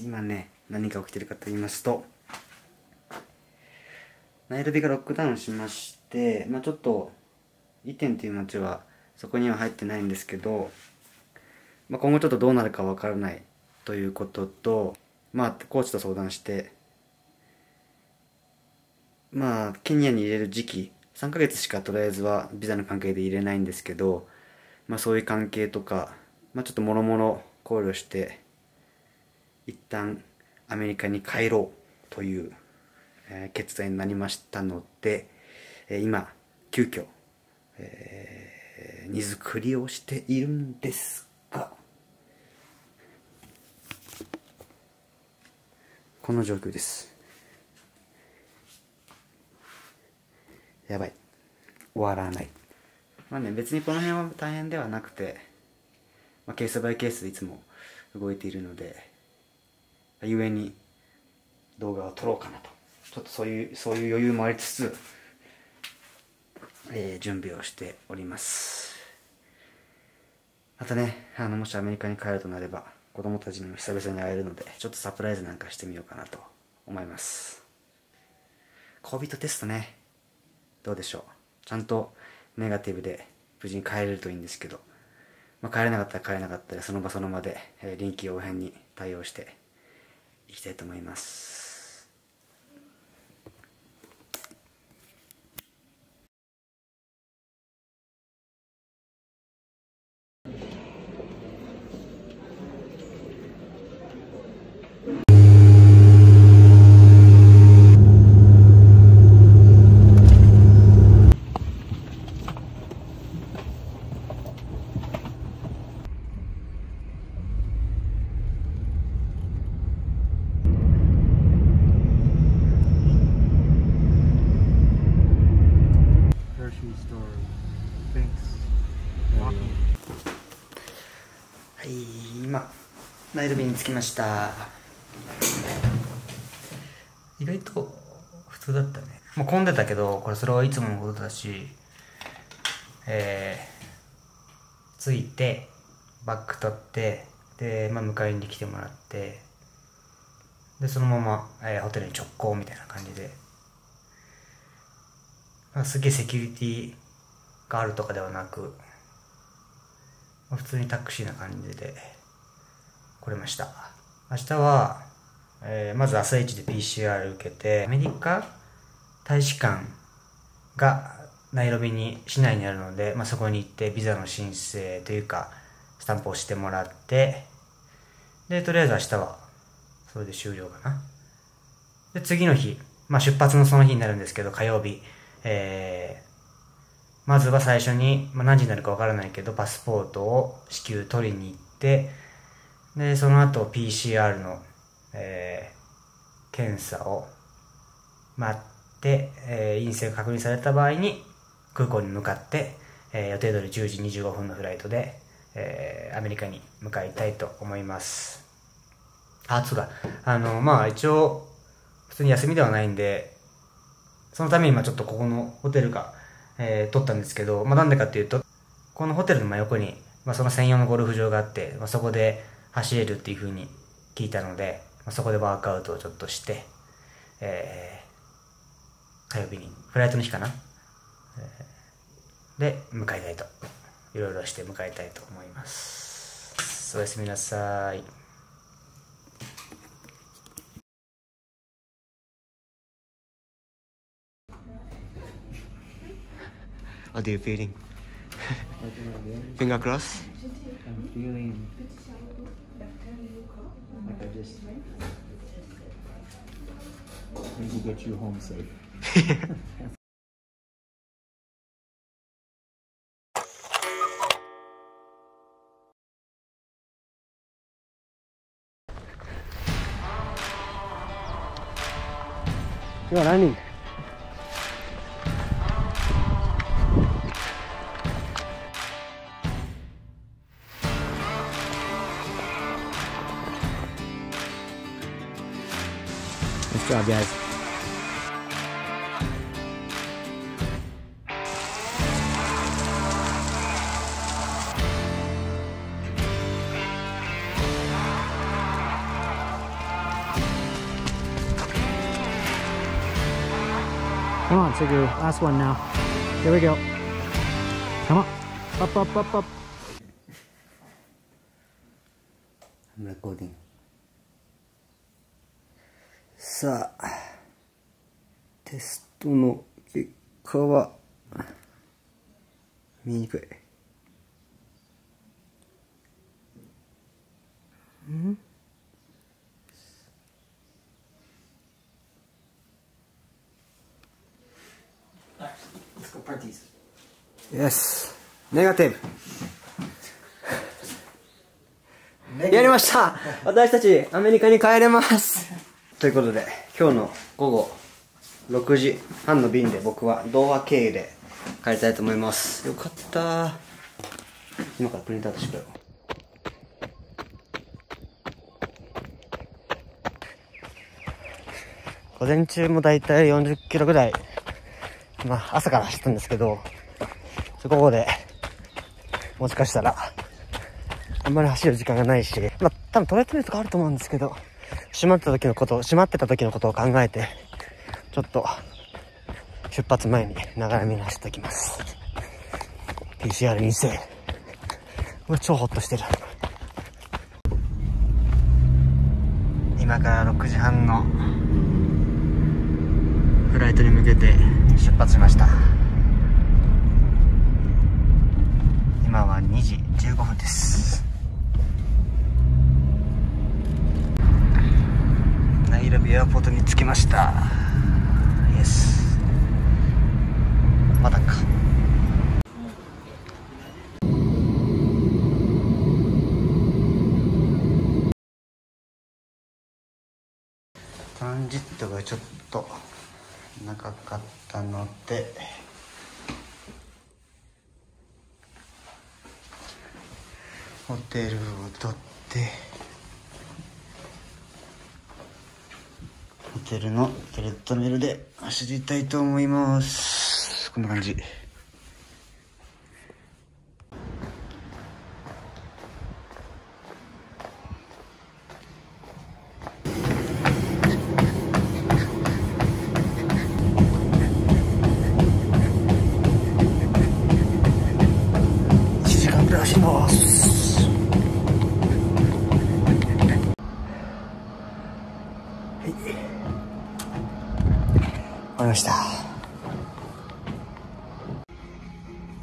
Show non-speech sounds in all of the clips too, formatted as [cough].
今ね何が起きてるかと言いますとナイロビがロックダウンしましてまあちょっとイテンという町はそこには入ってないんですけど、まあ、今後ちょっとどうなるかわからないということとまあコーチと相談してまあケニアに入れる時期3ヶ月しかとりあえずはビザの関係で入れないんですけど、まあ、そういう関係とか、まあ、ちょっともろもろ考慮して一旦アメリカに帰ろうという、決断になりましたので、えー、今急遽、えー、荷造りをしているんですがこの状況です。やばい。終わらない。まあね別にこの辺は大変ではなくて、まあ、ケースバイケースでいつも動いているのでゆえに動画を撮ろうかなと。ちょっとそういうそういう余裕もありつつ、えー、準備をしております。またねあのもしアメリカに帰るとなれば子供たちにも久々に会えるのでちょっとサプライズなんかしてみようかなと思います。COVID テストねどうでしょう？ちゃんとネガティブで無事に帰れるといいんですけど、まあ、帰れなかったら帰れなかったらその場その場で、えー、臨機応変に対応していきたいと思いますはい今ナイルビに着きました。意外と普通だったね。もう混んでたけどこれそれはいつものことだしえー、着いてバッグ取ってで、まあ、迎えに来てもらってでそのまま、えー、ホテルに直行みたいな感じで、まあ、すげえセキュリティがあるとかではなく普通にタクシーな感じで来れました。明日は、えー、まず朝一で PCR 受けてアメリカ大使館がナイロビに市内にあるので、まあ、そこに行ってビザの申請というかスタンプをしてもらってでとりあえず明日はそれで終了かな。で次の日、まあ、出発のその日になるんですけど火曜日、えーまずは最初に、まあ、何時になるかわからないけど、パスポートを至急取りに行って、で、その後 PCR の、えー、検査を待って、えー、陰性が確認された場合に空港に向かって、えー、予定通り10時25分のフライトで、えー、アメリカに向かいたいと思います。あ、そうだ。あの、まあ一応、普通に休みではないんで、そのために今ちょっとここのホテルがえー、撮ったんですけど、まあ、なんでかっていうと、このホテルの真横に、まあ、その専用のゴルフ場があって、まあ、そこで走れるっていう風に聞いたので、まあ、そこでワークアウトをちょっとして、えー、火曜日に、フライトの日かな、えー、で、向かいたいと。いろいろして向かいたいと思います。おやすみなさい。What are you feeling? [laughs] Finger crossed? I'm feeling just need to get you home safe. You are running. Good job, guys. Come on, Siguru. Last one now. Here we go. Come on. Up, up, up, up. I'm recording. さあテストの結果は見にくい。ん？Yes ネガティブ。やりました。私たちアメリカに帰れますということで今日の午後6時半の便で僕は童話経由で帰りたいと思います。よかった。今からプリントアウトしてくれよ。午前中もだいたい40キロぐらいまあ朝から走ったんですけど午後でもしかしたらあんまり走る時間がないし、まあ、多分トレッドミルとかあると思うんですけど、閉まってた時のこと、閉まってた時のことを考えて、ちょっと、出発前にながら見に走っておきます。PCR 陰性。これ超ホッとしてる。今から6時半のフライトに向けて出発しました。今は2時15分ですナイロビエアポートに着きましたイエスまだかトランジットがちょっと長かったので。ホテルを取って。ホテルのトレッドミルで走りたいと思います。こんな感じ。りました。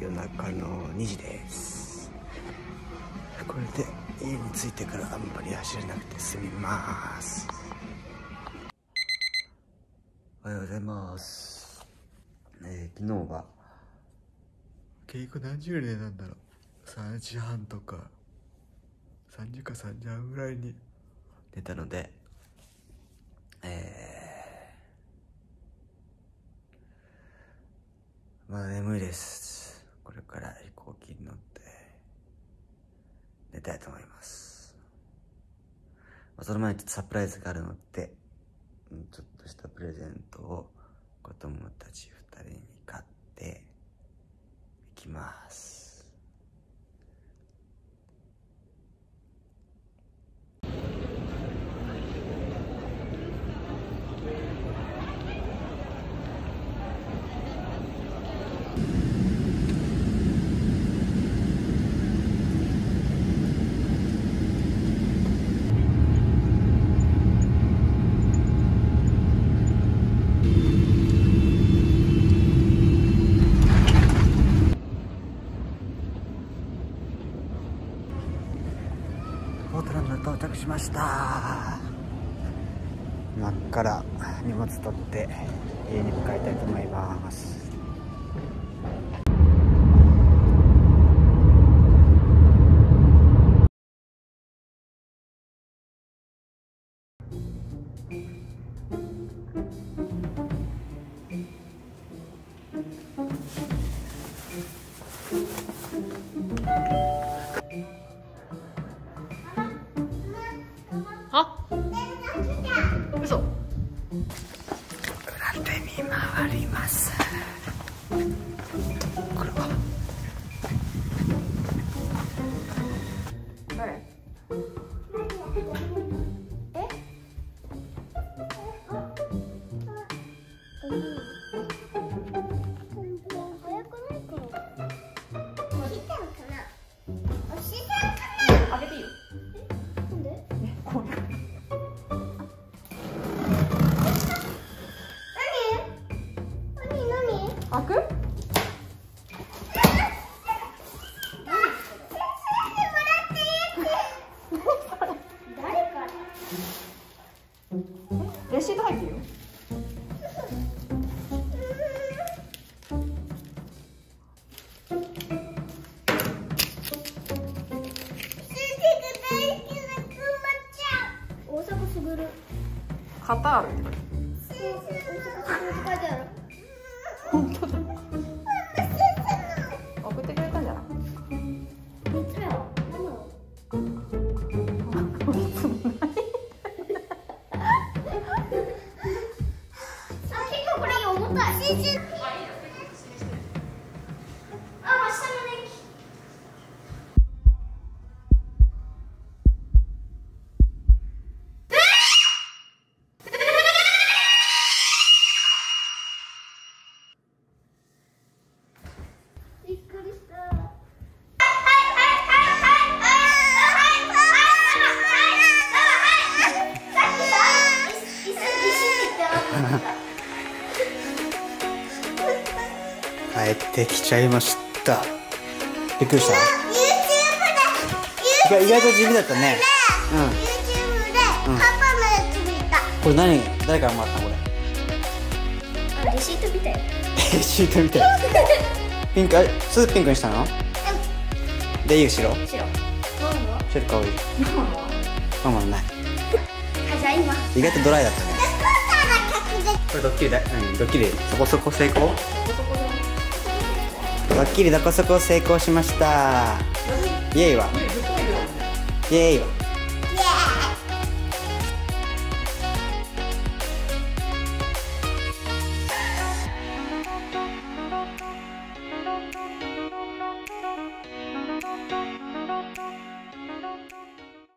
夜中の2時です。これで家に着いてからあんまり走れなくて済みます。おはようございます。えー、昨日は？結局何時ぐらい寝たんだろう？3時半とか。3時か3時半ぐらいに。寝たのでえまだ眠いです。これから飛行機に乗って寝たいと思います、まあ、その前にちょっとサプライズがあるのでちょっとしたプレゼントを子供たち2人に買って行きます。ました。今から荷物取って家に向かいたいと思います。嘘。裏手に回りますシート入ってるよ。カタール帰ってきちゃいました。びっくりした？意外意外と地味だったね。うん。YouTube でパパのやつ見た。これ何？誰からもらったのこれ？あ、レシート見たよ。[laughs] レシートみたいピンクあれ？すぐピンクにしたの？でいい白？白。ママは白かわい。いママのない。意外とドライだったね。[laughs] で、これドッキリだ。うんドッキリ。そこそこ成功？ドッキリどこそこ成功しました。イエイは。イエイは。